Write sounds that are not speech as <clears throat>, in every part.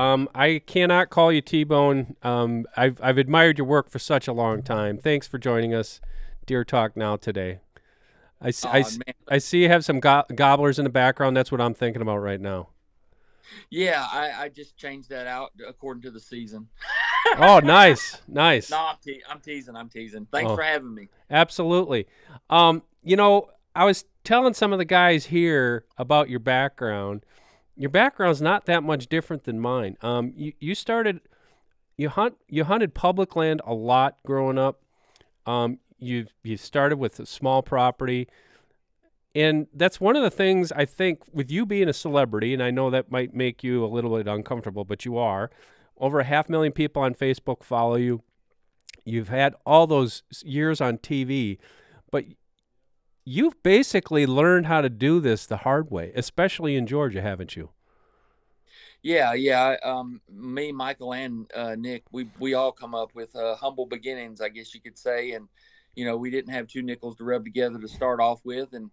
Um, I cannot call you T Bone. Um, I've I've admired your work for such a long time. Thanks for joining us, Deer Talk now today. I, I Oh, man. I see you have some go- gobblers in the background. That's what I'm thinking about right now. Yeah, I, I just changed that out according to the season. Oh, nice, nice. No, I'm, te- I'm teasing. I'm teasing. Thanks Oh. for having me. Absolutely. Um, you know, I was telling some of the guys here about your background. Your background's not that much different than mine. Um, you, you started you hunt you hunted public land a lot growing up. Um, you you started with a small property. And that's one of the things I think with you being a celebrity, and I know that might make you a little bit uncomfortable, but you are. Over a half million people on Facebook follow you. You've had all those years on TV, but you've basically learned how to do this the hard way, especially in Georgia, haven't you? Yeah, yeah. Um, me, Michael, and uh, Nick, we we all come up with uh, humble beginnings, I guess you could say, and you know, we didn't have two nickels to rub together to start off with, and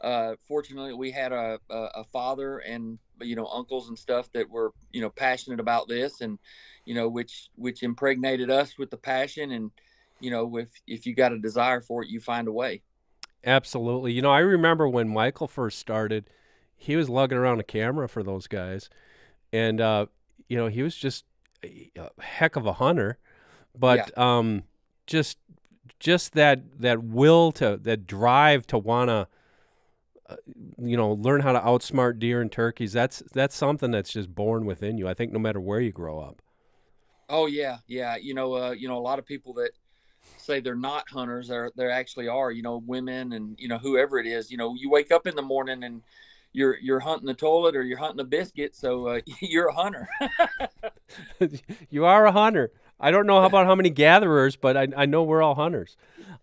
uh, fortunately, we had a, a a father and you know uncles and stuff that were you know passionate about this, and you know, which which impregnated us with the passion, and you know, if if you got a desire for it, you find a way. Absolutely. You know, I remember when Michael first started, he was lugging around a camera for those guys. And, uh, you know, he was just a heck of a hunter. But um, just just that that will to that drive to want to uh, you know learn how to outsmart deer and turkeys that's that's something that's just born within you i think no matter where you grow up Oh yeah, yeah. You know, uh, you know, a lot of people that say they're not hunters, they're they actually are. You know, women and you know whoever it is. You know, you wake up in the morning and you're you're hunting the toilet or you're hunting a biscuit, so uh, <laughs> you're a hunter. <laughs> you are a hunter i don't know about how many gatherers but i, I know we're all hunters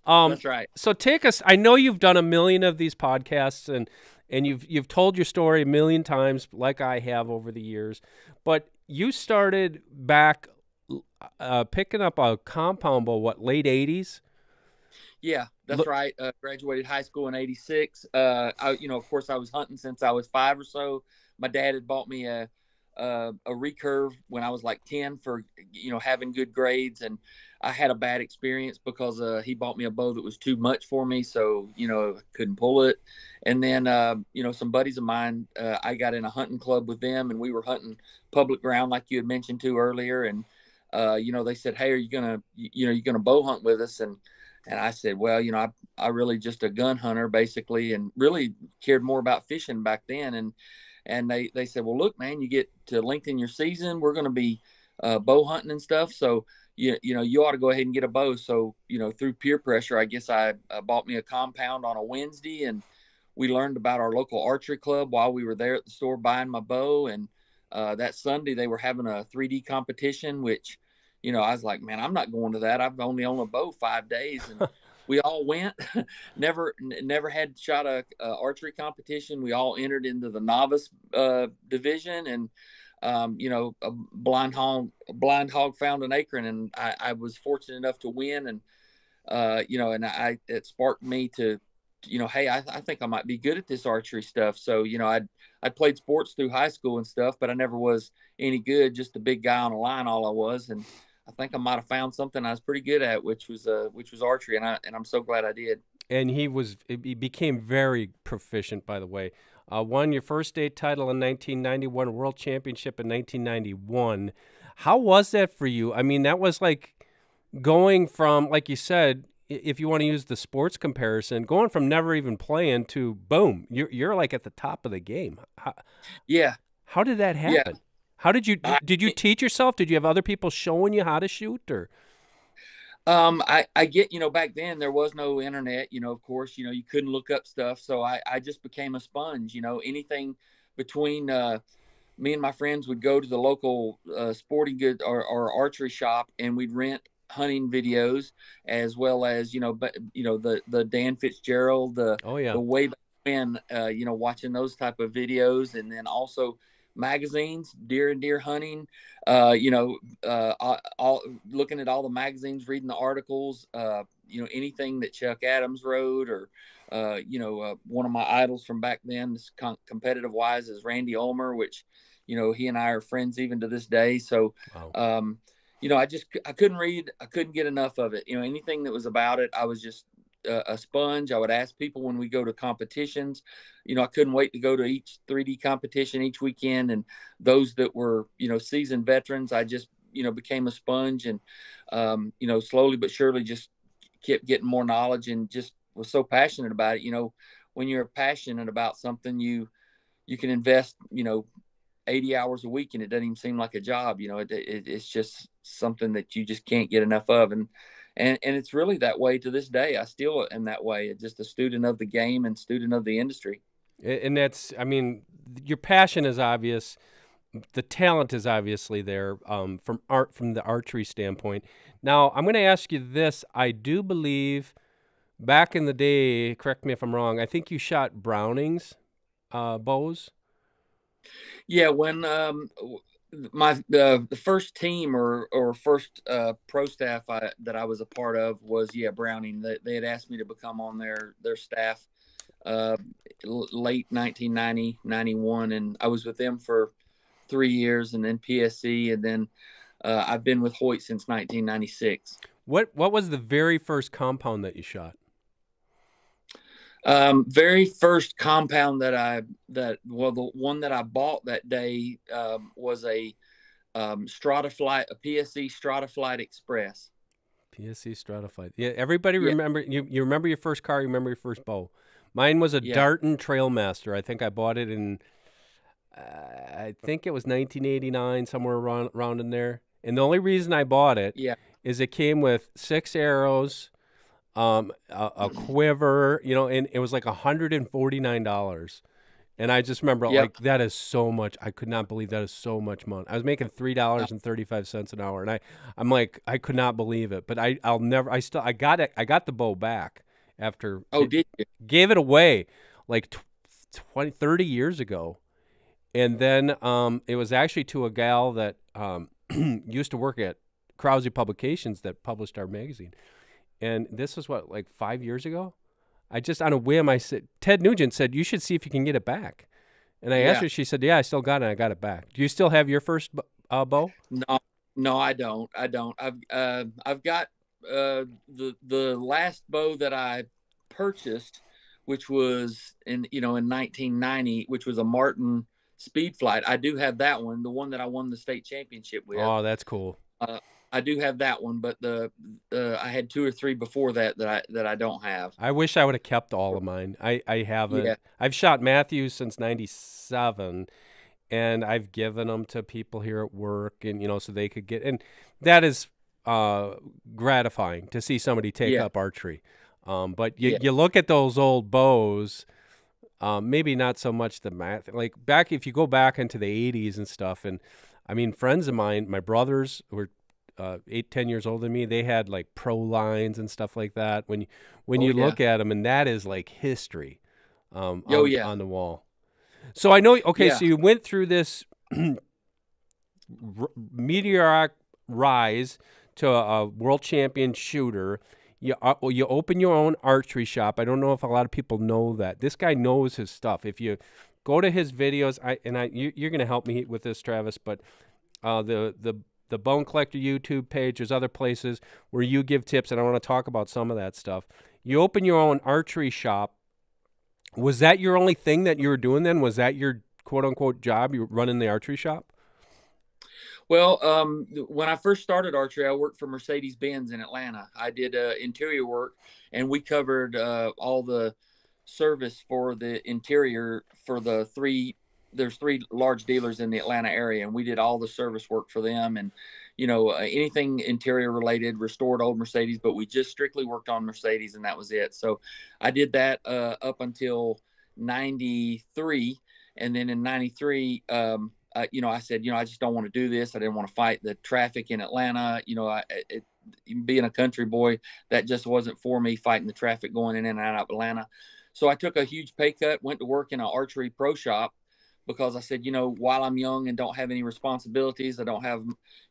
um, That's right. so take us i know you've done a million of these podcasts and and you've you've told your story a million times like i have over the years but you started back uh, picking up a compound bow what late 80s Yeah, that's Look- right. Uh, graduated high school in '86. Uh, I, you know, of course, I was hunting since I was five or so. My dad had bought me a a, a recurve when I was like ten for you know having good grades, and I had a bad experience because uh, he bought me a bow that was too much for me, so you know couldn't pull it. And then uh, you know some buddies of mine, uh, I got in a hunting club with them, and we were hunting public ground like you had mentioned to earlier, and uh, you know they said, hey, are you gonna you, know you gonna bow hunt with us and and I said, well, you know, I, I really just a gun hunter basically, and really cared more about fishing back then. And, and they, they said, well, look, man, you get to lengthen your season. We're going to be uh, bow hunting and stuff. So, you, you know, you ought to go ahead and get a bow. So, you know, through peer pressure, I guess I, I bought me a compound on a Wednesday and we learned about our local archery club while we were there at the store buying my bow. And uh, that Sunday they were having a 3D competition, which, you know, I was like, man, I'm not going to that. I've only owned a bow five days, and <laughs> we all went. <laughs> never, n- never had shot a, a archery competition. We all entered into the novice uh, division, and um, you know, a blind hog, a blind hog found an acorn, and I, I was fortunate enough to win, and uh, you know, and I it sparked me to, you know, hey, I, I think I might be good at this archery stuff. So, you know, I'd I played sports through high school and stuff, but I never was any good. Just a big guy on a line, all I was, and I think I might have found something I was pretty good at, which was uh, which was archery, and I and I'm so glad I did. and he was he became very proficient by the way. Uh, won your first state title in 1991 world championship in 1991 how was that for you? I mean that was like going from like you said if you want to use the sports comparison going from never even playing to boom you're, you're like at the top of the game. How, Yeah, how did that Yeah. How did you did you teach yourself did you have other people showing you how to shoot or Um, I, I get, you know, back then there was no internet, you know, of course, you know, you couldn't look up stuff. So I, I just became a sponge, you know, anything between, uh, me and my friends would go to the local, uh, sporting good or, or archery shop and we'd rent hunting videos as well as, you know, but, you know, the, the Dan Fitzgerald, the, oh yeah the way back when, uh, you know, watching those type of videos and then also magazines, deer and deer hunting, uh, you know, uh, all, looking at all the magazines, reading the articles, uh, you know anything that Chuck Adams wrote, or uh, you know uh, one of my idols from back then, com- competitive wise, is Randy Ulmer, which you know he and I are friends even to this day. So, wow. um, you know, I just I couldn't read, I couldn't get enough of it. You know, anything that was about it, I was just a sponge. I would ask people when we go to competitions. You know, I couldn't wait to go to each 3D competition each weekend, and those that were you know seasoned veterans, I just you know became a sponge, and um, you know slowly but surely just kept getting more knowledge, and just was so passionate about it. You know, when you're passionate about something, you you can invest you know 80 hours a week, and it doesn't even seem like a job. You know, it, it, it's just something that you just can't get enough of, and and and it's really that way to this day. I still am that way, just a student of the game and student of the industry. And that's, I mean, your passion is obvious. The talent is obviously there um, from art from the archery standpoint. Now, I'm going to ask you this. I do believe back in the day, correct me if I'm wrong. I think you shot Brownings uh, bows. Yeah, when um, my the, the first team or or first uh, pro staff I, that I was a part of was yeah Browning. They, they had asked me to become on their their staff uh, late 1990 91, and I was with them for three years, and then PSE, and then uh, I've been with Hoyt since 1996. What what was the very first compound that you shot? Um, very first compound that I that well the one that I bought that day um, was a um, Strataflight a PSE Strataflight Express. PSE Strataflight. Yeah, everybody yeah. remember you. You remember your first car. You remember your first bow. Mine was a yeah. Darton Trailmaster. I think I bought it in. Uh, I think it was 1989, somewhere around around in there. And the only reason I bought it yeah. is it came with six arrows, um, a, a quiver, you know, and it was like hundred and forty nine dollars. And I just remember yep. like that is so much. I could not believe that is so much money. I was making three dollars and thirty five cents an hour, and I, I'm like, I could not believe it. But I, I'll never. I still, I got it. I got the bow back after. Oh, it, did you? Gave it away like tw- 20, 30 years ago, and then um, it was actually to a gal that um, <clears throat> used to work at Krause Publications that published our magazine and this was what like five years ago. I just on a whim I said Ted Nugent said you should see if you can get it back, and I yeah. asked her. She said, "Yeah, I still got it. I got it back. Do you still have your first uh, bow?" No, no, I don't. I don't. I've uh, I've got uh, the the last bow that I purchased, which was in you know in 1990, which was a Martin Speed Flight. I do have that one, the one that I won the state championship with. Oh, that's cool. Uh, I do have that one, but the uh, I had two or three before that that I that I don't have. I wish I would have kept all of mine. I I haven't. Yeah. I've shot Mathews since '97, and I've given them to people here at work, and you know, so they could get. And that is uh, gratifying to see somebody take yeah. up archery. Um, but you yeah. you look at those old bows. Um, maybe not so much the math. Like back, if you go back into the '80s and stuff, and I mean, friends of mine, my brothers were uh, eight ten years older than me, they had like pro lines and stuff like that. When you when oh, you yeah. look at them, and that is like history. Um, oh on, yeah, on the wall. So I know. Okay, yeah. so you went through this <clears throat> meteoric rise to a, a, world champion shooter. You uh, you open your own archery shop. I don't know if a lot of people know that. This guy knows his stuff. If you go to his videos, I and I you, are going to help me with this, Travis, but uh, the the the Bone Collector YouTube page. There's other places where you give tips, and I want to talk about some of that stuff. You open your own archery shop. Was that your only thing that you were doing then? Was that your quote unquote job? You were running the archery shop? Well, um, when I first started archery, I worked for Mercedes Benz in Atlanta. I did uh, interior work, and we covered uh, all the service for the interior for the three there's three large dealers in the Atlanta area, and we did all the service work for them, and you know uh, anything interior related, restored old Mercedes, but we just strictly worked on Mercedes, and that was it. So I did that uh, up until '93, and then in '93. Um, uh, you know, I said, you know, I just don't want to do this. I didn't want to fight the traffic in Atlanta. You know, I, it, being a country boy, that just wasn't for me fighting the traffic going in and out of Atlanta. So I took a huge pay cut, went to work in an archery pro shop, because I said, you know, while I'm young and don't have any responsibilities, I don't have,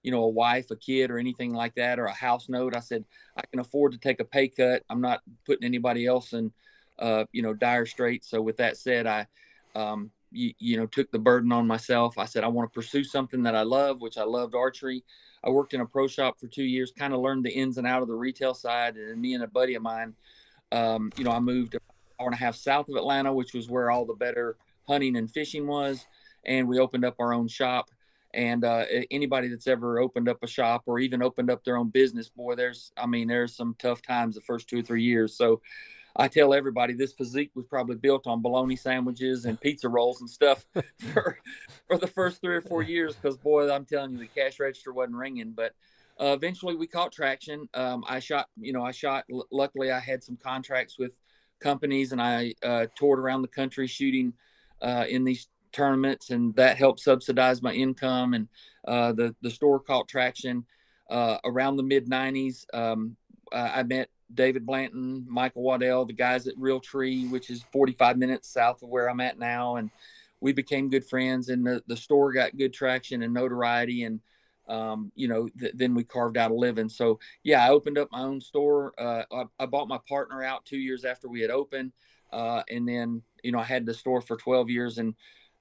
you know, a wife, a kid, or anything like that, or a house note. I said I can afford to take a pay cut. I'm not putting anybody else in, uh, you know, dire straits. So with that said, I, um, you, you know, took the burden on myself. I said I want to pursue something that I love, which I loved archery. I worked in a pro shop for two years, kind of learned the ins and out of the retail side. And me and a buddy of mine, um, you know, I moved an hour and a half south of Atlanta, which was where all the better hunting and fishing was. And we opened up our own shop. And uh, anybody that's ever opened up a shop or even opened up their own business, boy, there's, I mean, there's some tough times the first two or three years. So I tell everybody this physique was probably built on bologna sandwiches and pizza rolls and stuff <laughs> for, for the first three or four years. Because boy, I'm telling you, the cash register wasn't ringing. But uh, eventually, we caught traction. Um, I shot, you know, I shot. L- luckily, I had some contracts with companies, and I uh, toured around the country shooting uh, in these tournaments, and that helped subsidize my income. And uh, the the store caught traction uh, around the mid '90s. Um, I met David Blanton, Michael Waddell, the guys at Realtree, which is 45 minutes south of where I'm at now. And we became good friends and the, the store got good traction and notoriety. And, um, you know, th- then we carved out a living. So yeah, I opened up my own store. Uh, I, I, bought my partner out two years after we had opened. Uh, and then, you know, I had the store for 12 years and,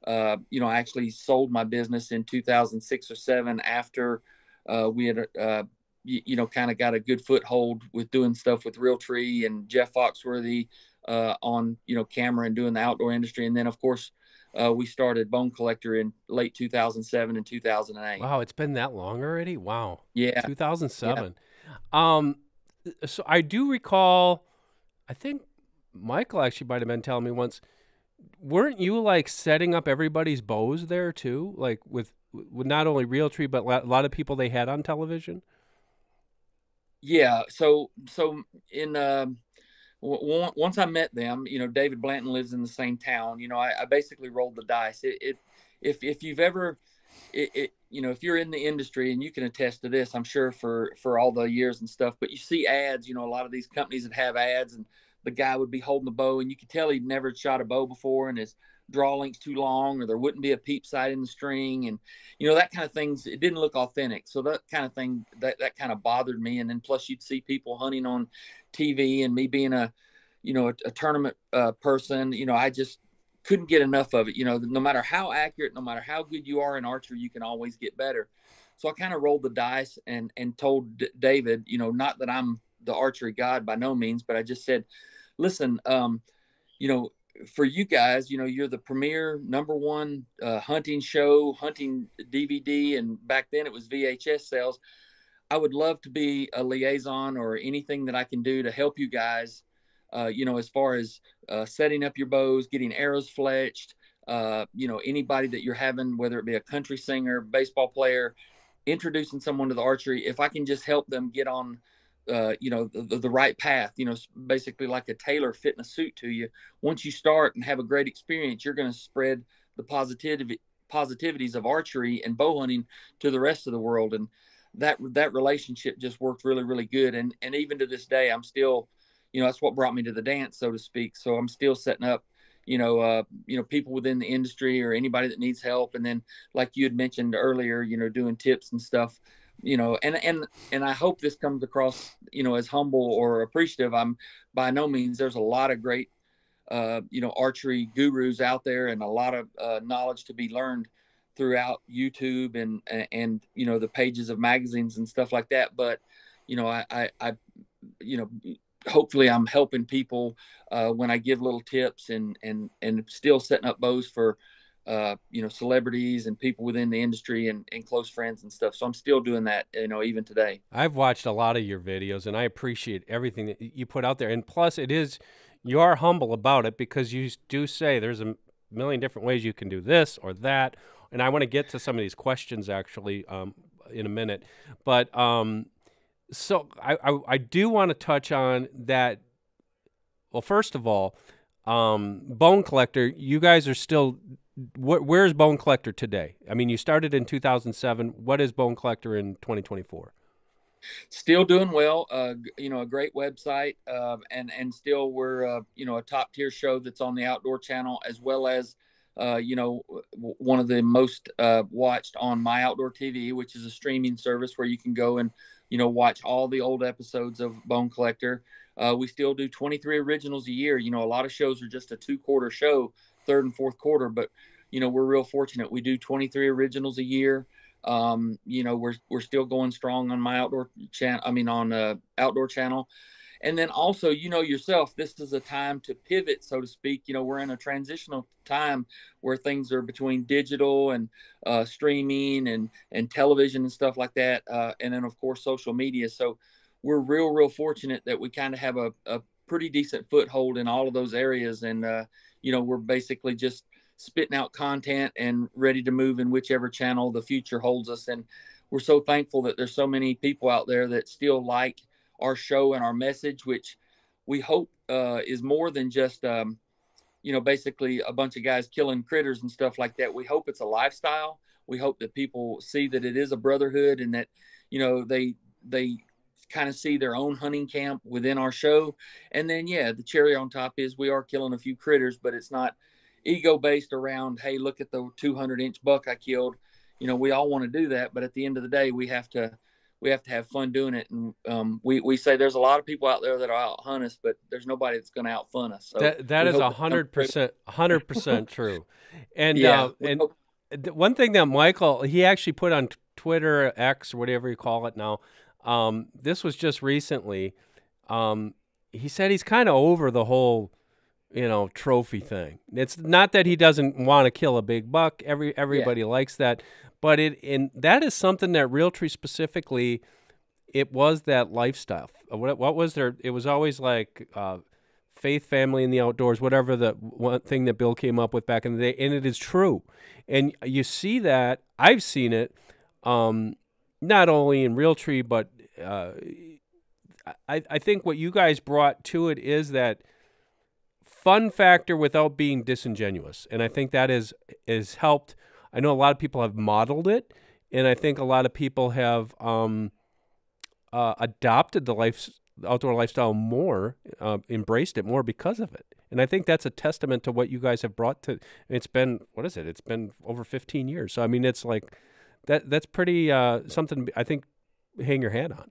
uh, you know, I actually sold my business in 2006 or seven after uh, we had uh, you, you know, kind of got a good foothold with doing stuff with Realtree and Jeff Foxworthy uh, on, you know, camera and doing the outdoor industry. And then, of course, uh, we started Bone Collector in late 2007 and 2008. Wow, it's been that long already? Wow. Yeah. 2007. Yeah. Um, so I do recall, I think Michael actually might have been telling me once, weren't you like setting up everybody's bows there too? Like with, with not only Realtree, but a lot of people they had on television? yeah so so in uh, once i met them you know david blanton lives in the same town you know i, I basically rolled the dice it, it if if you've ever it, it, you know if you're in the industry and you can attest to this i'm sure for for all the years and stuff but you see ads you know a lot of these companies that have ads and the guy would be holding the bow and you could tell he'd never shot a bow before and his draw links too long or there wouldn't be a peep sight in the string and you know that kind of things it didn't look authentic. So that kind of thing that that kind of bothered me and then plus you'd see people hunting on tv and me being a you know a, a tournament uh, person you know i just couldn't get enough of it you know no matter how accurate no matter how good you are in archery you can always get better. So i kind of rolled the dice and and told D- david you know not that i'm the archery god by no means but i just said listen um you know for you guys, you know, you're the premier number one uh, hunting show, hunting DVD, and back then it was VHS sales. I would love to be a liaison or anything that I can do to help you guys. Uh, you know, as far as uh, setting up your bows, getting arrows fletched, uh, you know, anybody that you're having, whether it be a country singer, baseball player, introducing someone to the archery. If I can just help them get on uh, you know the, the right path you know basically like a tailor fitting a suit to you. Once you start and have a great experience you're going to spread the positivity positivities of archery and bow hunting to the rest of the world. And that that relationship just worked really really good. And and even to this day i'm still you know that's what brought me to the dance so to speak. So i'm still setting up you know uh you know people within the industry or anybody that needs help. And then like you had mentioned earlier you know doing tips and stuff you know and and and i hope this comes across you know as humble or appreciative. I'm by no means there's a lot of great uh, you know archery gurus out there and a lot of uh, knowledge to be learned throughout youtube and and you know the pages of magazines and stuff like that. But you know i i, I you know hopefully i'm helping people uh, when i give little tips and and and still setting up bows for uh, you know, celebrities and people within the industry and, and close friends and stuff. So I'm still doing that, you know, even today. I've watched a lot of your videos and I appreciate everything that you put out there. And plus, it is, you are humble about it because you do say there's a million different ways you can do this or that. And I want to get to some of these questions actually um, in a minute. But um, so I, I, I do want to touch on that. Well, first of all, um, Bone Collector, you guys are still wh- where's Bone Collector today? I mean, you started in 2007. What is Bone Collector in 2024? Still doing well. Uh, you know, a great website, uh, and and still we're uh, you know a top tier show that's on the Outdoor Channel as well as uh, you know, w- one of the most uh, watched on My Outdoor TV, which is a streaming service where you can go and, you know, watch all the old episodes of Bone Collector. Uh, we still do 23 originals a year. You know, a lot of shows are just a two quarter show, third and fourth quarter, but, you know, we're real fortunate. We do 23 originals a year. Um, you know, we're, we're still going strong on my outdoor channel. I mean, on uh, outdoor channel and then also you know yourself this is a time to pivot so to speak you know we're in a transitional time where things are between digital and uh, streaming and and television and stuff like that uh, and then of course social media so we're real real fortunate that we kind of have a, a pretty decent foothold in all of those areas and uh, you know we're basically just spitting out content and ready to move in whichever channel the future holds us and we're so thankful that there's so many people out there that still like our show and our message, which we hope uh, is more than just, um, you know, basically a bunch of guys killing critters and stuff like that. We hope it's a lifestyle. We hope that people see that it is a brotherhood and that, you know, they they kind of see their own hunting camp within our show. And then, yeah, the cherry on top is we are killing a few critters, but it's not ego based around, hey, look at the 200 inch buck I killed. You know, we all want to do that, but at the end of the day, we have to we have to have fun doing it. And um, we, we say there's a lot of people out there that are out hunt us, but there's nobody that's going to out fun us. So that that is a hundred percent, hundred percent true. <laughs> And yeah, uh, and hope. one thing that Michael he actually put on Twitter X or whatever you call it now. Um, this was just recently. Um, he said he's kind of over the whole you know trophy thing. It's not that he doesn't want to kill a big buck. Every everybody yeah. likes that, but it and that is something that Realtree specifically, it was that lifestyle. Uh, what, what was there? It was always like uh, faith, family, and the outdoors. Whatever the one thing that Bill came up with back in the day, and it is true. And you see that I've seen it, um, not only in Realtree, but uh, I, I think what you guys brought to it is that fun factor without being disingenuous, and I think that is is helped I know a lot of people have modeled it, and I think a lot of people have um, uh, adopted the life outdoor lifestyle more, uh, embraced it more because of it. And I think that's a testament to what you guys have brought to. It's been what is it? It's been over 15 years. So I mean, it's like that. That's pretty uh, something. I think hang your hat on.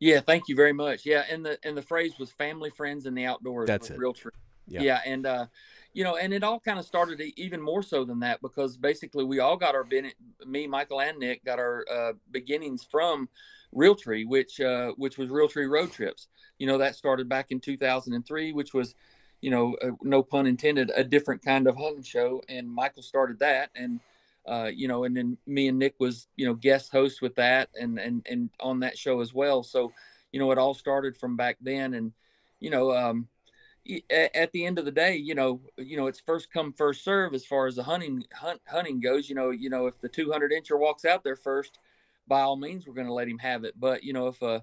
Yeah, thank you very much. Yeah, and the and the phrase was family, friends, and the outdoors. That's it. Real true. Yeah. yeah, and uh, you know, and it all kind of started even more so than that because basically we all got our me, Michael, and Nick got our uh, beginnings from Realtree, which uh, which was Realtree road trips. You know, that started back in 2003, which was, you know, uh, no pun intended, a different kind of hunting show. And Michael started that, and uh, you know, and then me and Nick was, you know, guest host with that, and and and on that show as well. So, you know, it all started from back then, and you know. Um, at the end of the day, you know, you know, it's first come first serve as far as the hunting hunt, hunting goes. You know, you know, if the 200 incher walks out there first, by all means, we're going to let him have it. But you know, if a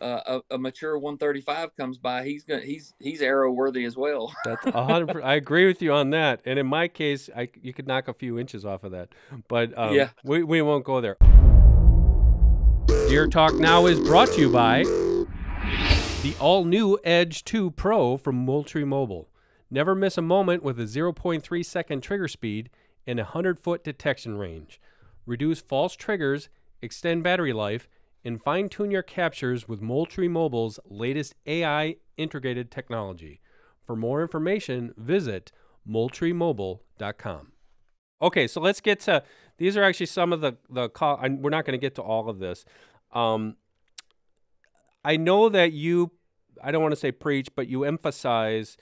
a, a mature 135 comes by, he's gonna he's he's arrow worthy as well. <laughs> That's a hundred. I agree with you on that. And in my case, I you could knock a few inches off of that, but um, yeah, we we won't go there. Deer Talk now is brought to you by the all new Edge 2 Pro from Moultrie Mobile. Never miss a moment with a 0.3 second trigger speed and a 100 foot detection range. Reduce false triggers, extend battery life, and fine tune your captures with Moultrie Mobile's latest AI integrated technology. For more information, visit moultriemobile.com. Okay, so let's get to these are actually some of the the call. we're not going to get to all of this. Um, I know that you, I don't want to say preach, but you emphasize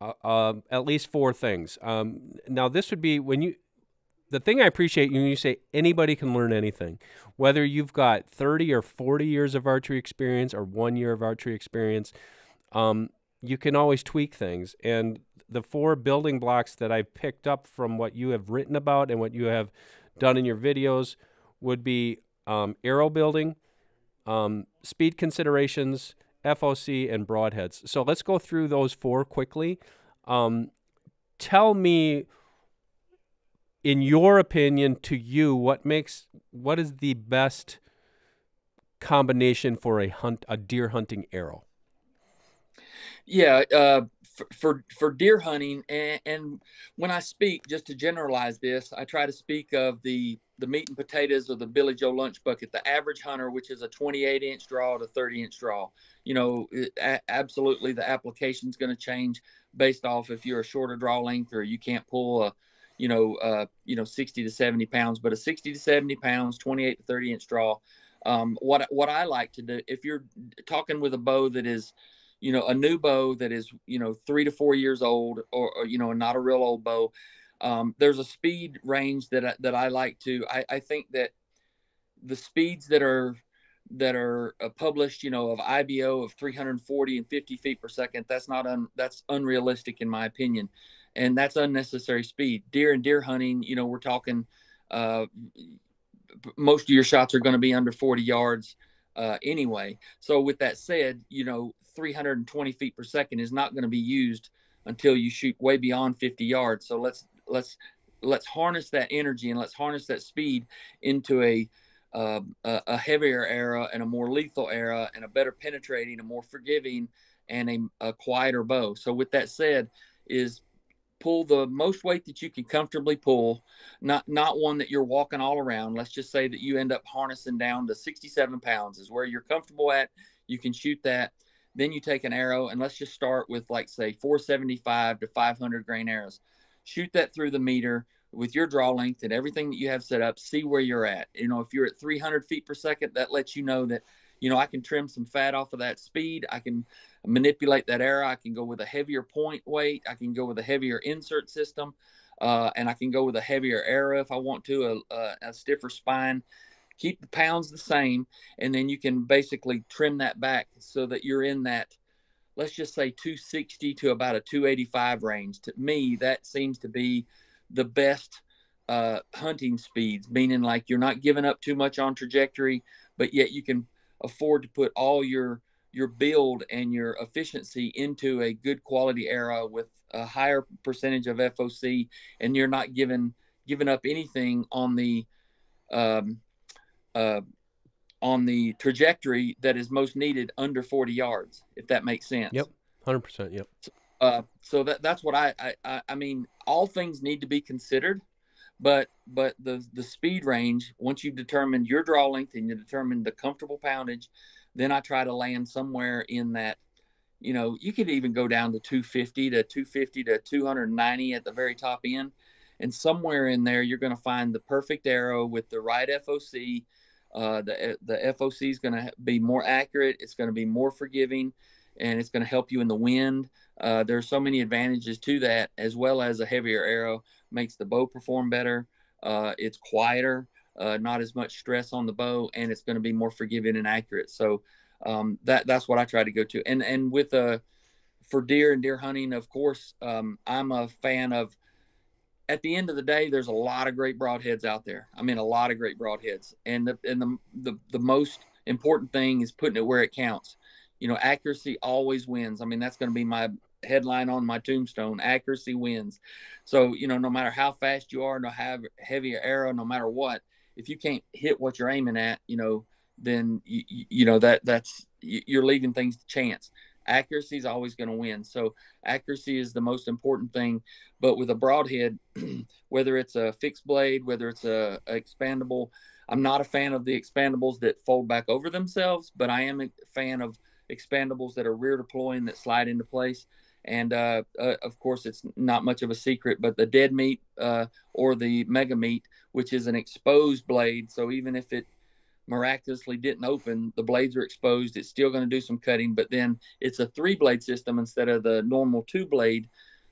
uh, uh, at least four things. Um, now, this would be when you, the thing I appreciate when you say anybody can learn anything, whether you've got 30 or 40 years of archery experience or one year of archery experience, um, you can always tweak things. And the four building blocks that I've picked up from what you have written about and what you have done in your videos would be um, arrow building, um, speed considerations, FOC, and broadheads. So let's go through those four quickly. Um, tell me, in your opinion, to you, what makes what is the best combination for a hunt a deer hunting arrow? Yeah, uh, for, for, for deer hunting and, and when I speak, just to generalize this, I try to speak of the the meat and potatoes of the Billy Joe lunch bucket, the average hunter, which is a 28 inch draw to 30 inch draw. You know, it, absolutely the application is going to change based off if you're a shorter draw length or you can't pull a, you know, uh, you know, 60 to 70 pounds, but a 60 to 70 pounds, 28 to 30 inch draw. Um, what what I like to do, if you're talking with a bow that is, you know, a new bow that is, you know, three to four years old, or, or you know, not a real old bow, um, there's a speed range that I, that I like to. I, I think that the speeds that are that are uh, published, you know, of IBO of 340 and 50 feet per second, that's not un, that's unrealistic in my opinion, and that's unnecessary speed. Deer and deer hunting, you know, we're talking. Uh, most of your shots are going to be under 40 yards uh, anyway. So with that said, you know, 320 feet per second is not going to be used until you shoot way beyond 50 yards. So let's let's let's harness that energy and let's harness that speed into a uh, a, heavier era and a more lethal era and a better penetrating, a more forgiving, and a, a quieter bow. So with that said, is pull the most weight that you can comfortably pull, not not one that you're walking all around. Let's just say that you end up harnessing down to 67 pounds is where you're comfortable at. You can shoot that. Then you take an arrow and let's just start with like say 475 to 500 grain arrows shoot that through the meter with your draw length and everything that you have set up. See where you're at. You know, if you're at 300 feet per second, that lets you know that, you know, I can trim some fat off of that speed. I can manipulate that arrow. I can go with a heavier point weight. I can go with a heavier insert system. Uh, and I can go with a heavier arrow if I want to, a, a, a stiffer spine. Keep the pounds the same, and then you can basically trim that back so that you're in that let's just say 260 to about a 285 range. To me, that seems to be the best uh, hunting speeds, meaning like you're not giving up too much on trajectory, but yet you can afford to put all your your build and your efficiency into a good quality arrow with a higher percentage of FOC, and you're not giving giving up anything on the um, uh, on the trajectory that is most needed under 40 yards, if that makes sense. Yep, 100%. Yep. Uh, so that that's what I, I I mean. All things need to be considered, but but the the speed range once you've determined your draw length and you determine the comfortable poundage, then I try to land somewhere in that. You know, you could even go down to 250 to 250 to 290 at the very top end, and somewhere in there you're going to find the perfect arrow with the right FOC uh, the the FOC is going to be more accurate. It's going to be more forgiving, and it's going to help you in the wind. Uh, there are so many advantages to that, as well as a heavier arrow makes the bow perform better. Uh, it's quieter, uh, not as much stress on the bow, and it's going to be more forgiving and accurate. So um, that that's what I try to go to. And and with uh, for deer and deer hunting, of course, um, I'm a fan of at the end of the day, there's a lot of great broadheads out there. I mean, a lot of great broadheads, and the and the the, the most important thing is putting it where it counts. You know, accuracy always wins. I mean, that's going to be my headline on my tombstone. Accuracy wins. So you know, no matter how fast you are, no how heavy arrow, no matter what, if you can't hit what you're aiming at, you know, then you, you know that that's you're leaving things to chance accuracy is always going to win. So accuracy is the most important thing. But with a broadhead, <clears throat> whether it's a fixed blade, whether it's a, a, expandable, I'm not a fan of the expandables that fold back over themselves, but I am a fan of expandables that are rear deploying that slide into place. And uh, uh, of course, it's not much of a secret, but the dead meat uh, or the mega meat, which is an exposed blade, so even if it miraculously didn't open, the blades are exposed. It's still going to do some cutting, but then it's a three blade system instead of the normal two blade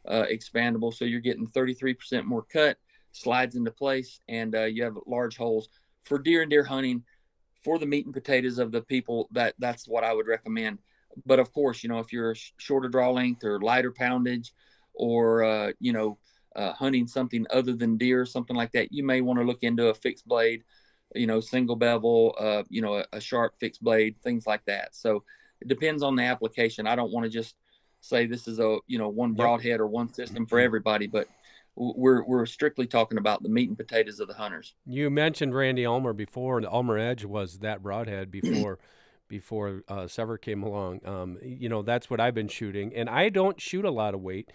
uh, expandable. So you're getting 33% more cut, slides into place, and uh, you have large holes. For deer and deer hunting, for the meat and potatoes of the people, that that's what I would recommend. But of course, you know, if you're a shorter draw length or lighter poundage, or uh, you know, uh, hunting something other than deer, or something like that, you may want to look into a fixed blade you know, single bevel, uh, you know, a, a, sharp fixed blade, things like that. So it depends on the application. I don't want to just say this is a, you know, one broadhead or one system for everybody, but we're, we're strictly talking about the meat and potatoes of the hunters. You mentioned Randy Ulmer before, and Ulmer Edge was that broadhead <clears throat> before. Before uh, Sevr came along. Um, you know, that's what I've been shooting, and I don't shoot a lot of weight.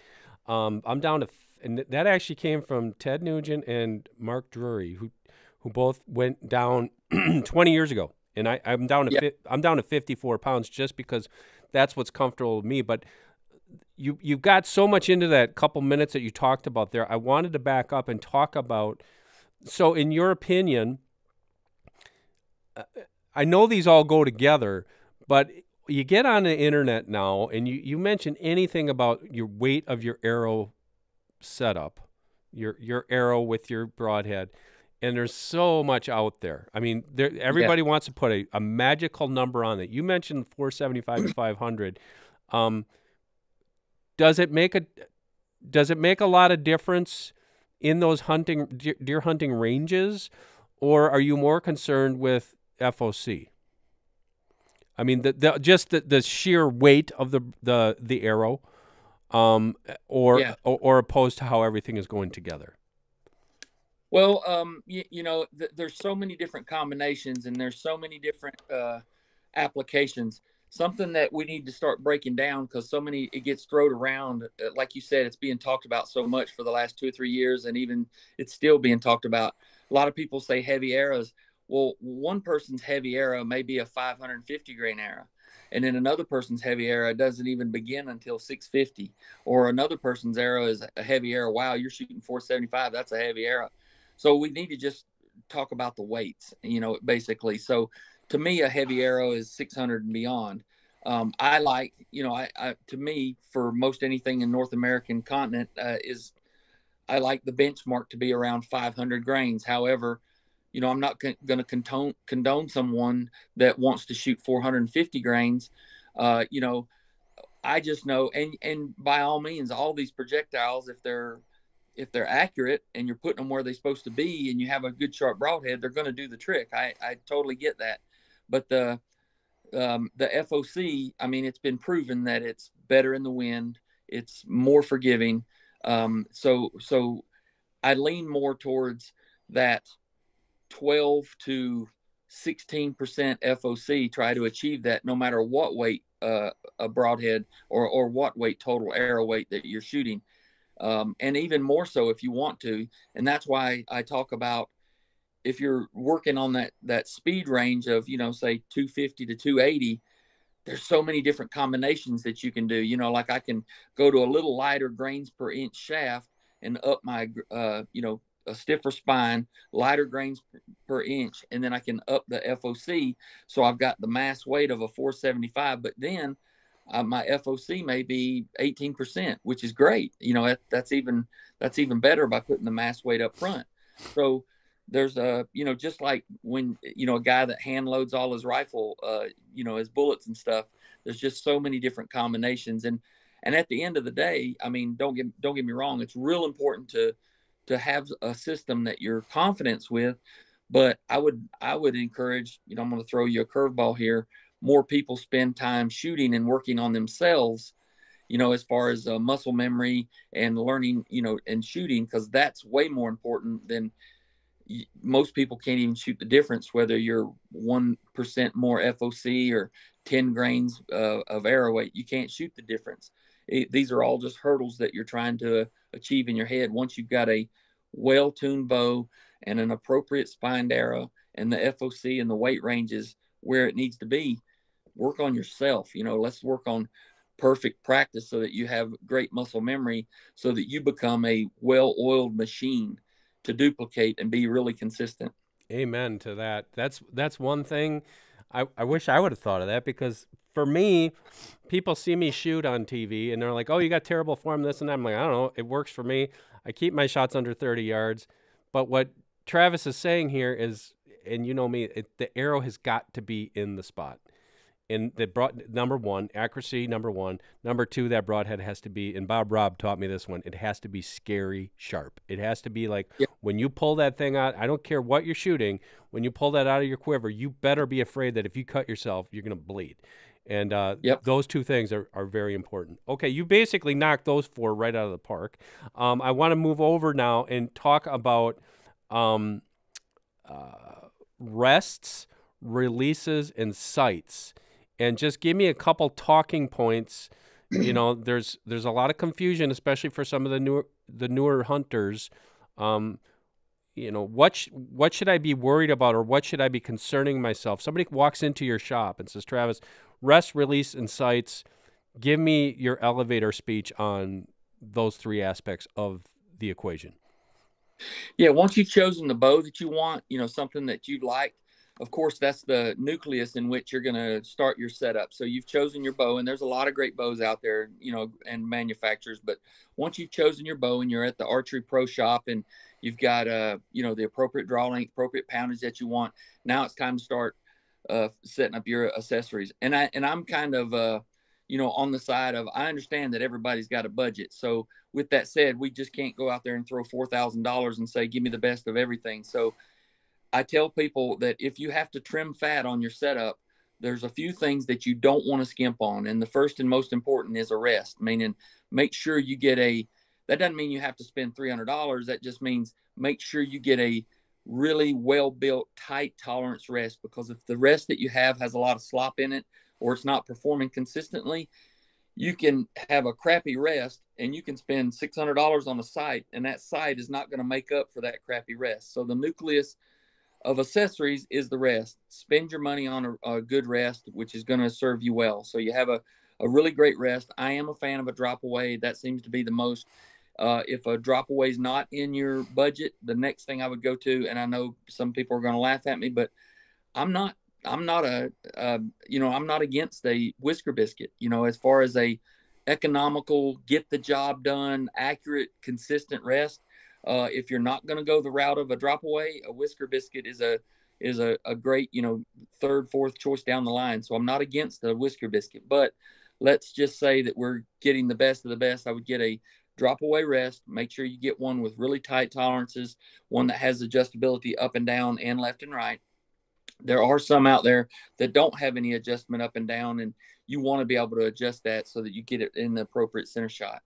Um, I'm down to, and that actually came from Ted Nugent and Mark Drury, who who both went down <clears throat> 20 years ago, and I, I'm down to Yep. I'm down to 54 pounds just because that's what's comfortable with me. But you you got so much into that couple minutes that you talked about there. I wanted to back up and talk about. So, in your opinion, uh, I know these all go together, but you get on the internet now and you, you mention anything about your weight of your arrow setup, your your arrow with your broadhead, and there's so much out there. I mean, there everybody wants to put a, a magical number on it. You mentioned 475 to 500. Um, does it make a does it make a lot of difference in those hunting deer hunting ranges, or are you more concerned with FOC? I mean, the, the just the, the sheer weight of the the the arrow, um, or, Yeah. or or opposed to how everything is going together. Well, um, you, you know, th- there's so many different combinations and there's so many different uh, applications. Something that we need to start breaking down because so many it gets thrown around. Uh, like you said, it's being talked about so much for the last two or three years, and even it's still being talked about. A lot of people say heavy arrows. Well, one person's heavy arrow may be a 550 grain arrow, and then another person's heavy arrow doesn't even begin until 650, or another person's arrow is a heavy arrow. Wow, you're shooting 475. That's a heavy arrow. So we need to just talk about the weights, you know, basically. So to me, a heavy arrow is 600 and beyond. Um, I like, you know, I, I to me for most anything in North American continent uh, is I like the benchmark to be around 500 grains. However, you know, I'm not con- going to condone condone someone that wants to shoot 450 grains. Uh, you know, I just know, and and by all means, all these projectiles, if they're if they're accurate and you're putting them where they're supposed to be and you have a good sharp broadhead, they're going to do the trick. I, I totally get that. But the um, the FOC, I mean, it's been proven that it's better in the wind. It's more forgiving. Um, so so I lean more towards that 12 to 16% FOC. Try to achieve that no matter what weight uh, a broadhead or or what weight total arrow weight that you're shooting um, and even more so if you want to. And that's why I talk about if you're working on that that speed range of you know say 250 to 280. There's so many different combinations that you can do. You know, like I can go to a little lighter grains per inch shaft and up my uh, you know a stiffer spine, lighter grains per inch, and then I can up the FOC. So I've got the mass weight of a 475, but then uh, my FOC may be 18%, which is great. You know, that, that's even that's even better by putting the mass weight up front. So there's a you know just like when you know a guy that hand loads all his rifle, uh, you know his bullets and stuff. There's just so many different combinations, and and at the end of the day, I mean, don't get don't get me wrong. It's real important to to have a system that you're confidence with. But I would I would encourage you know I'm going to throw you a curveball here more people spend time shooting and working on themselves you know as far as uh, muscle memory and learning you know and shooting because that's way more important than most people can't even shoot the difference whether you're 1% more foc or 10 grains uh, of arrow weight you can't shoot the difference it, these are all just hurdles that you're trying to achieve in your head once you've got a well-tuned bow and an appropriate spined arrow and the foc and the weight ranges where it needs to be work on yourself you know let's work on perfect practice so that you have great muscle memory so that you become a well-oiled machine to duplicate and be really consistent Amen to that. That's that's one thing. I, I wish I would have thought of that because for me, people see me shoot on TV and they're like, "Oh, you got terrible form, this and that." I'm like, I don't know. It works for me. I keep my shots under 30 yards. But what Travis is saying here is, and you know me, it, the arrow has got to be in the spot. And the broad number one accuracy, number one, number two, that broadhead has to be. And Bob Rob taught me this one. It has to be scary sharp. It has to be like when you pull that thing out. I don't care what you're shooting. When you pull that out of your quiver, you better be afraid that if you cut yourself, you're gonna bleed. And uh, Yep. those two things are, are very important. Okay, you basically knocked those four right out of the park. Um, I want to move over now and talk about um, uh, rests, releases, and sights. And just give me a couple talking points. You know, there's there's a lot of confusion, especially for some of the newer the newer hunters. Um, you know, what sh- what should I be worried about, or what should I be concerning myself? Somebody walks into your shop and says, "Travis, rest, release, and sights." Give me your elevator speech on those three aspects of the equation. Yeah, once you've chosen the bow that you want, you know, something that you like, of course, that's the nucleus in which you're going to start your setup. So you've chosen your bow, and there's a lot of great bows out there, you know, and manufacturers. But once you've chosen your bow and you're at the archery pro shop and you've got, uh, you know, the appropriate draw length, appropriate poundage that you want, now it's time to start uh, setting up your accessories. And I and I'm kind of, uh, you know, on the side of I understand that everybody's got a budget. So with that said, we just can't go out there and throw four thousand dollars and say, "Give me the best of everything." So I tell people that if you have to trim fat on your setup, there's a few things that you don't want to skimp on. And the first and most important is a rest, meaning make sure you get a, that doesn't mean you have to spend $300. That just means make sure you get a really well built, tight tolerance rest because if the rest that you have has a lot of slop in it or it's not performing consistently, you can have a crappy rest and you can spend $600 on a sight and that sight is not going to make up for that crappy rest. So the nucleus of accessories is the rest. Spend your money on a, a good rest, which is going to serve you well. So you have a, a really great rest. I am a fan of a drop away. That seems to be the most. Uh, if a drop away is not in your budget, the next thing I would go to, and I know some people are going to laugh at me, but I'm not. I'm not a, you know, I'm not against a whisker biscuit. You know, as far as a economical, get the job done, accurate, consistent rest. Uh, if you're not going to go the route of a drop away, a whisker biscuit is a is a, a great you know third fourth choice down the line. So I'm not against the whisker biscuit, but let's just say that we're getting the best of the best. I would get a drop away rest. Make sure you get one with really tight tolerances, one that has adjustability up and down and left and right. There are some out there that don't have any adjustment up and down, and you want to be able to adjust that so that you get it in the appropriate center shot.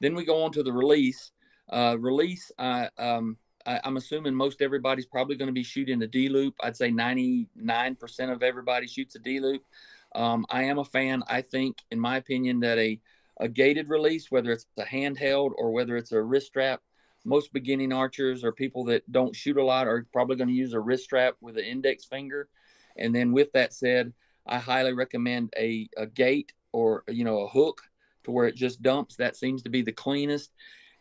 Then we go on to the release. Uh, release, I, um, I, am assuming most everybody's probably going to be shooting a D loop. I'd say 99% of everybody shoots a D loop. Um, I am a fan. I think, in my opinion, that a, a gated release, whether it's a handheld or whether it's a wrist strap, most beginning archers or people that don't shoot a lot are probably going to use a wrist strap with an index finger. And then, with that said, I highly recommend a, a gate or you know a hook to where it just dumps. That seems to be the cleanest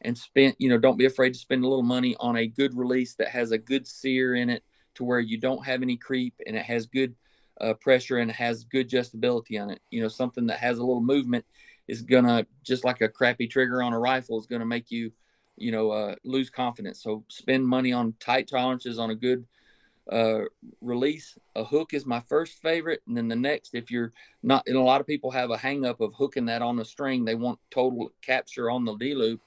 and spend you know don't be afraid to spend a little money on a good release that has a good sear in it to where you don't have any creep and it has good uh, pressure and has good adjustability on it you know something that has a little movement is gonna just like a crappy trigger on a rifle is gonna make you you know uh, lose confidence. So spend money on tight tolerances on a good uh, release. A hook is my first favorite and then the next if you're not and a lot of people have a hang up of hooking that on the string they want total capture on the d loop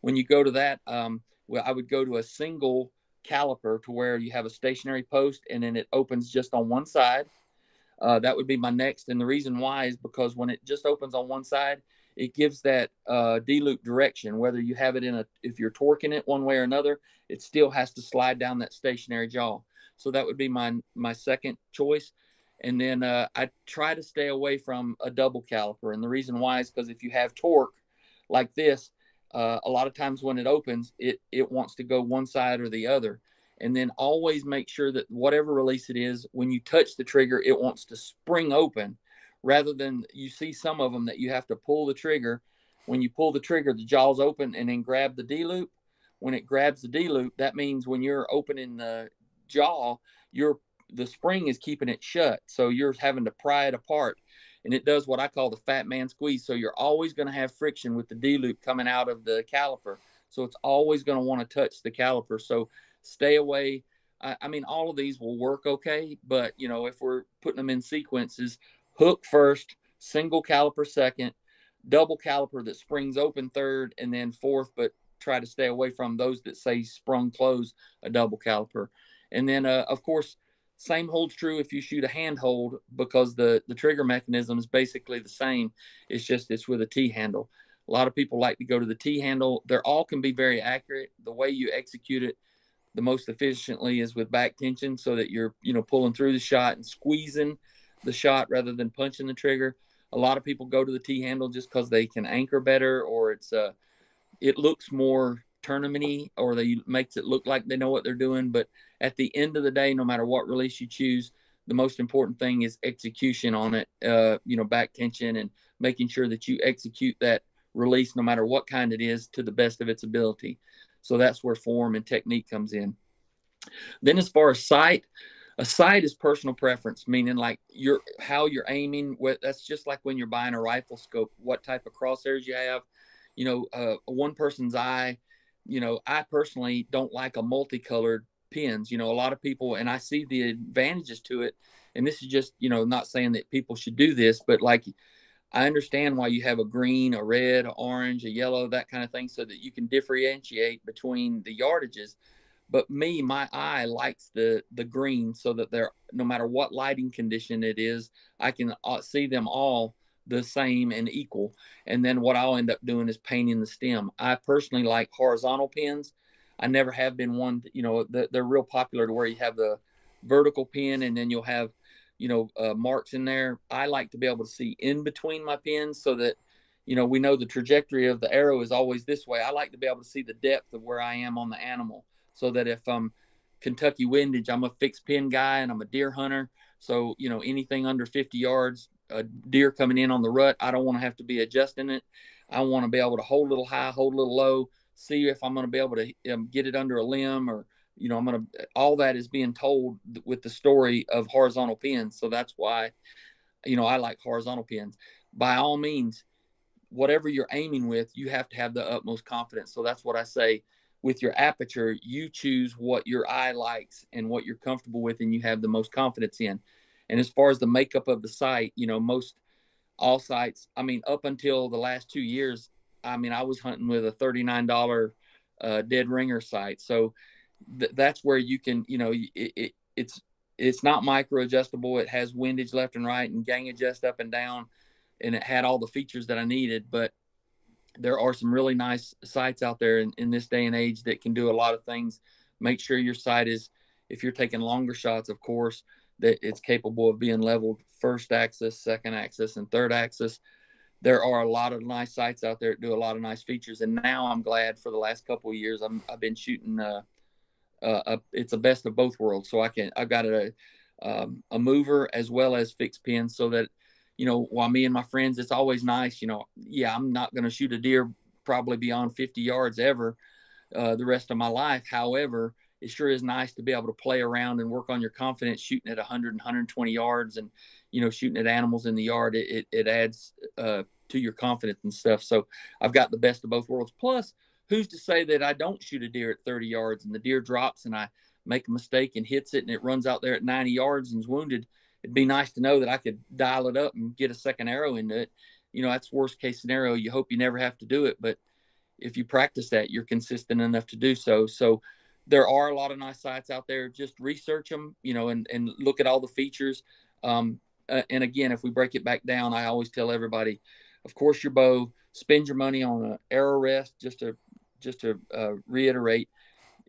when you go to that, um, well, I would go to a single caliper to where you have a stationary post and then it opens just on one side. Uh, that would be my next. And the reason why is because when it just opens on one side, it gives that uh, D loop direction. Whether you have it in a, if you're torquing it one way or another, it still has to slide down that stationary jaw. So that would be my my second choice. And then uh, I try to stay away from a double caliper. And the reason why is because if you have torque like this, uh, a lot of times when it opens, it it wants to go one side or the other. And then always make sure that whatever release it is, when you touch the trigger, it wants to spring open rather than you see some of them that you have to pull the trigger. When you pull the trigger, the jaw's open and then grab the D loop. When it grabs the D loop, that means when you're opening the jaw, you're the spring is keeping it shut. So you're having to pry it apart and it does what I call the fat man squeeze. So you're always going to have friction with the D loop coming out of the caliper. So it's always going to want to touch the caliper. So stay away. I, I, mean, all of these will work okay, but you know, if we're putting them in sequences, hook first, single caliper second, double caliper that springs open third, and then fourth, but try to stay away from those that say sprung close a double caliper. And then, uh, of course, same holds true if you shoot a handhold because the the trigger mechanism is basically the same. It's just it's with a T handle. A lot of people like to go to the T handle. They're all can be very accurate. The way you execute it, the most efficiently is with back tension so that you're you know pulling through the shot and squeezing the shot rather than punching the trigger. A lot of people go to the t handle just because they can anchor better or it's uh it looks more tournamenty or they makes it look like they know what they're doing. But at the end of the day no matter what release you choose the most important thing is execution on it uh you know back tension and making sure that you execute that release no matter what kind it is to the best of its ability so that's where form and technique comes in. Then as far as sight, a sight is personal preference, meaning like your how you're aiming. What that's just like when you're buying a rifle scope, what type of crosshairs you have. You know, uh, one person's eye. You know, I personally don't like a multicolored pins. You know, a lot of people, and I see the advantages to it. And this is just, you know, not saying that people should do this, but like I understand why you have a green, a red, a orange, a yellow, that kind of thing, so that you can differentiate between the yardages. But me, my eye likes the the green, so that they're no matter what lighting condition it is, I can uh, see them all the same and equal. And then what I'll end up doing is painting the stem. I personally like horizontal pins. I never have been one. You know, they're real popular to where you have the vertical pin, and then you'll have you know, uh, marks in there. I like to be able to see in between my pins so that, you know, we know the trajectory of the arrow is always this way. I like to be able to see the depth of where I am on the animal so that if I'm Kentucky windage, I'm a fixed pin guy and I'm a deer hunter. So, you know, anything under 50 yards, a deer coming in on the rut, I don't want to have to be adjusting it. I want to be able to hold a little high, hold a little low, see if I'm going to be able to um, get it under a limb or you know, I'm going to, all that is being told with the story of horizontal pins. So that's why, you know, I like horizontal pins. By all means, whatever you're aiming with, you have to have the utmost confidence. So that's what I say with your aperture, you choose what your eye likes and what you're comfortable with and you have the most confidence in. And as far as the makeup of the sight, you know, most all sights, I mean, up until the last two years, I mean, I was hunting with a $39 uh, dead ringer sight. So, th- that's where you can, you know, it, it, it's it's not micro adjustable. It has windage left and right and gang adjust up and down, and it had all the features that I needed. But there are some really nice sights out there in, in this day and age that can do a lot of things. Make sure your sight is, if you're taking longer shots, of course, that it's capable of being leveled first axis, second axis, and third axis. There are a lot of nice sights out there that do a lot of nice features. And now I'm glad for the last couple of years, I'm, I've been shooting uh, uh, a, it's a best of both worlds. So I can I've got a um, a mover as well as fixed pins, so that you know while me and my friends, it's always nice. You know, yeah, I'm not going to shoot a deer probably beyond 50 yards ever uh, the rest of my life. However, it sure is nice to be able to play around and work on your confidence shooting at 100 and 120 yards and you know shooting at animals in the yard. It it, it adds uh, to your confidence and stuff. So I've got the best of both worlds. Plus who's to say that I don't shoot a deer at 30 yards and the deer drops and I make a mistake and hits it and it runs out there at 90 yards and is wounded? It'd be nice to know that I could dial it up and get a second arrow into it. You know, that's worst case scenario. You hope you never have to do it, but if you practice that, you're consistent enough to do so. So there are a lot of nice sights out there. Just research them, you know, and, and look at all the features. Um, uh, and again, if we break it back down, I always tell everybody, of course, your bow, spend your money on an arrow rest, just a just to uh, reiterate,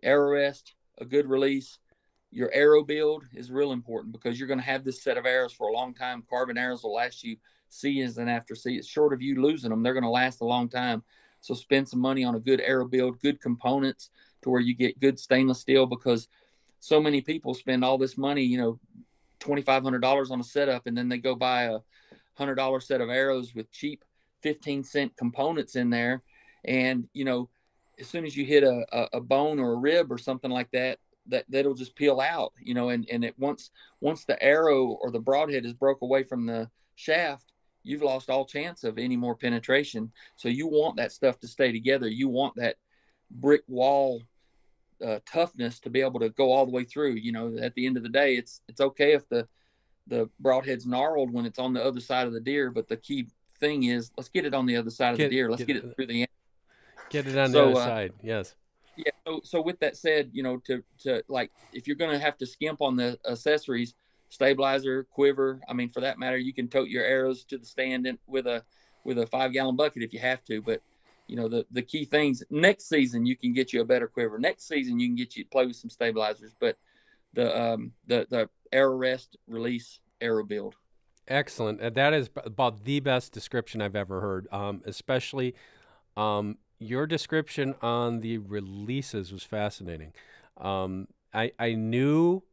arrow rest, a good release. Your arrow build is real important because you're going to have this set of arrows for a long time. Carbon arrows will last you seasons and after seasons. Short of you losing them, they're going to last a long time. So spend some money on a good arrow build, good components to where you get good stainless steel because so many people spend all this money, you know, twenty five hundred dollars on a setup, and then they go buy a hundred dollar set of arrows with cheap fifteen cent components in there, and you know as soon as you hit a, a, a bone or a rib or something like that, that that'll just peel out, you know, and, and it once once the arrow or the broadhead is broke away from the shaft, you've lost all chance of any more penetration. So you want that stuff to stay together. You want that brick wall uh, toughness to be able to go all the way through. You know, at the end of the day, it's it's okay if the the broadhead's gnarled when it's on the other side of the deer, but the key thing is let's get it on the other side get, of the deer. Let's get, get it through the Get it on so, the other uh, side. Yes. Yeah. So, so with that said, you know, to to like, if you're going to have to skimp on the accessories, stabilizer, quiver. I mean, for that matter, you can tote your arrows to the stand in, with a with a five gallon bucket if you have to. But you know the the key things. Next season you can get you a better quiver. Next season you can get you play with some stabilizers, but the um the the arrow rest release arrow build. Excellent. Uh, that is about the best description I've ever heard. Um, especially um, your description on the releases was fascinating. Um, I I knew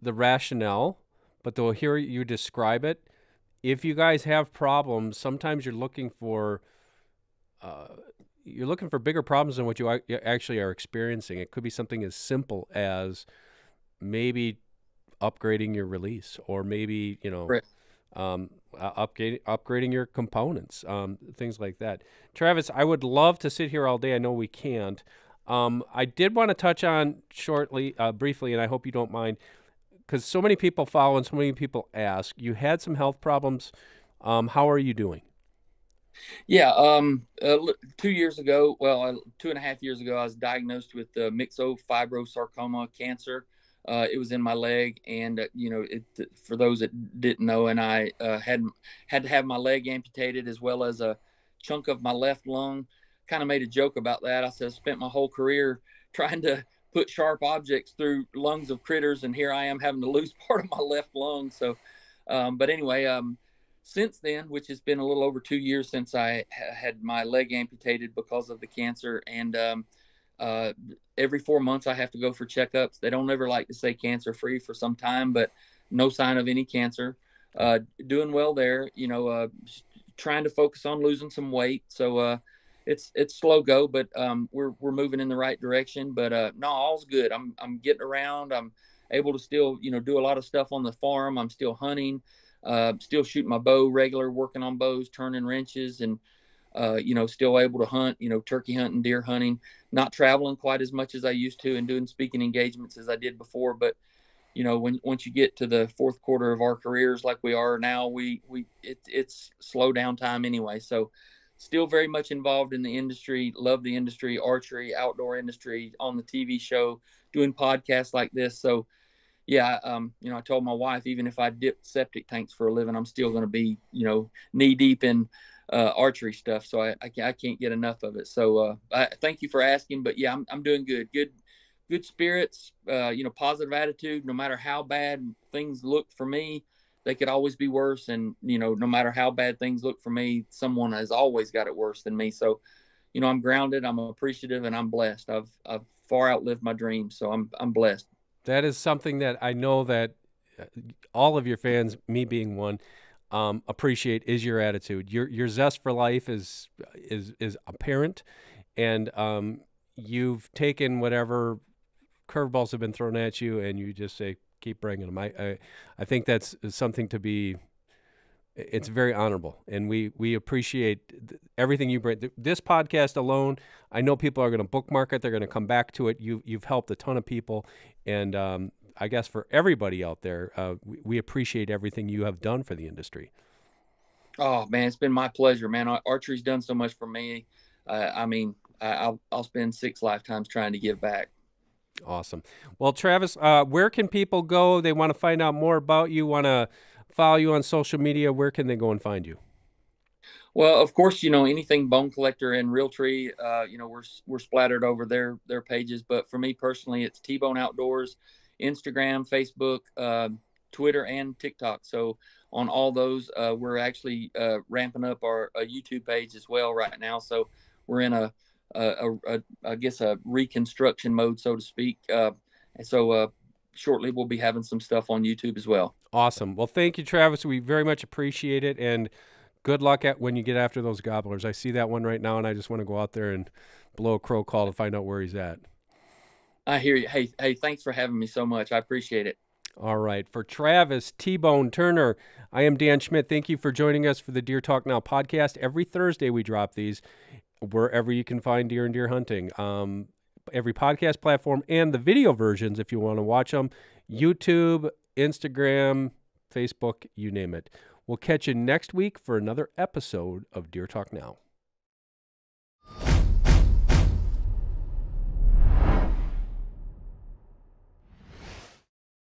the rationale, but to hear you describe it, if you guys have problems, sometimes you're looking for uh, you're looking for bigger problems than what you actually are experiencing. It could be something as simple as maybe upgrading your release, or maybe you know. Right. Um, uh, upgrading upgrading your components, um, things like that. Travis, I would love to sit here all day. I know we can't. Um, I did want to touch on shortly, uh, briefly, and I hope you don't mind because so many people follow and so many people ask. You had some health problems. Um, how are you doing? Yeah, um, uh, two years ago, well, uh, two and a half years ago, I was diagnosed with uh, myxofibrosarcoma cancer. Uh, it was in my leg, and uh, you know, it, for those that didn't know, and I uh, had had to have my leg amputated as well as a chunk of my left lung. Kind of made a joke about that. I said I spent my whole career trying to put sharp objects through lungs of critters, and here I am having to lose <laughs> part of my left lung. So, um, but anyway, um, since then, which has been a little over two years since I had my leg amputated because of the cancer, and um, uh, every four months I have to go for checkups. They don't ever like to say cancer free for some time, but no sign of any cancer. Uh, doing well there, you know, uh, trying to focus on losing some weight. So, uh, it's it's slow go, but um, we're we're moving in the right direction. But uh, no, all's good. I'm I'm getting around. I'm able to still you know do a lot of stuff on the farm. I'm still hunting, uh, still shooting my bow regular, working on bows, turning wrenches, and uh, you know still able to hunt. You know turkey hunting, deer hunting. Not traveling quite as much as I used to, and doing speaking engagements as I did before. But you know when once you get to the fourth quarter of our careers like we are now, we we it, it's slow down time anyway. So still very much involved in the industry, love the industry, archery, outdoor industry, on the TV show, doing podcasts like this. So, yeah, um, you know, I told my wife, even if I dip septic tanks for a living, I'm still going to be, you know, knee deep in uh, archery stuff. So I, I, I, can't get enough of it. So uh, I, thank you for asking. But yeah, I'm, I'm doing good. Good, good spirits. Uh, you know, positive attitude. No matter how bad things look for me, they could always be worse. And, you know, no matter how bad things look for me, someone has always got it worse than me. So, you know, I'm grounded, I'm appreciative, and I'm blessed. I've, I've far outlived my dreams. So I'm, I'm blessed. That is something that I know that uh, all of your fans, me being one, um, appreciate is your attitude. Your your zest for life is is is apparent, and um, you've taken whatever curveballs have been thrown at you, and you just say, keep bringing them. I, I, I think that's something to be. It's very honorable, and we we appreciate everything you bring. This podcast alone, I know people are going to bookmark it. They're going to come back to it. You you've helped a ton of people, and um, I guess for everybody out there, uh, we, we appreciate everything you have done for the industry. Oh man, it's been my pleasure, man. Archery's done so much for me. Uh, I mean, I, will I'll spend six lifetimes trying to give back. Awesome. Well, Travis, uh, where can people go? They want to find out more about you, want to follow you on social media. Where can they go and find you? Well, of course, you know anything Bone Collector and Realtree. Uh, you know we're we're splattered over their their pages, but for me personally, it's T Bone Outdoors, Instagram, Facebook, uh, Twitter, and TikTok. So on all those, uh, we're actually uh, ramping up our YouTube page as well right now. So we're in a a, a, I guess a reconstruction mode, so to speak. Uh, and so uh, shortly we'll be having some stuff on YouTube as well. Awesome. Well, thank you, Travis. We very much appreciate it, and good luck at when you get after those gobblers. I see that one right now, and I just want to go out there and blow a crow call to find out where he's at. I hear you. Hey, hey, thanks for having me so much. I appreciate it. All right. For Travis T Bone Turner, I am Dan Schmidt. Thank you for joining us for the Deer Talk Now podcast. Every Thursday we drop these wherever you can find deer and deer hunting. Um, every podcast platform and the video versions if you want to watch them YouTube, Instagram, Facebook, you name it. We'll catch you next week for another episode of Deer Talk Now.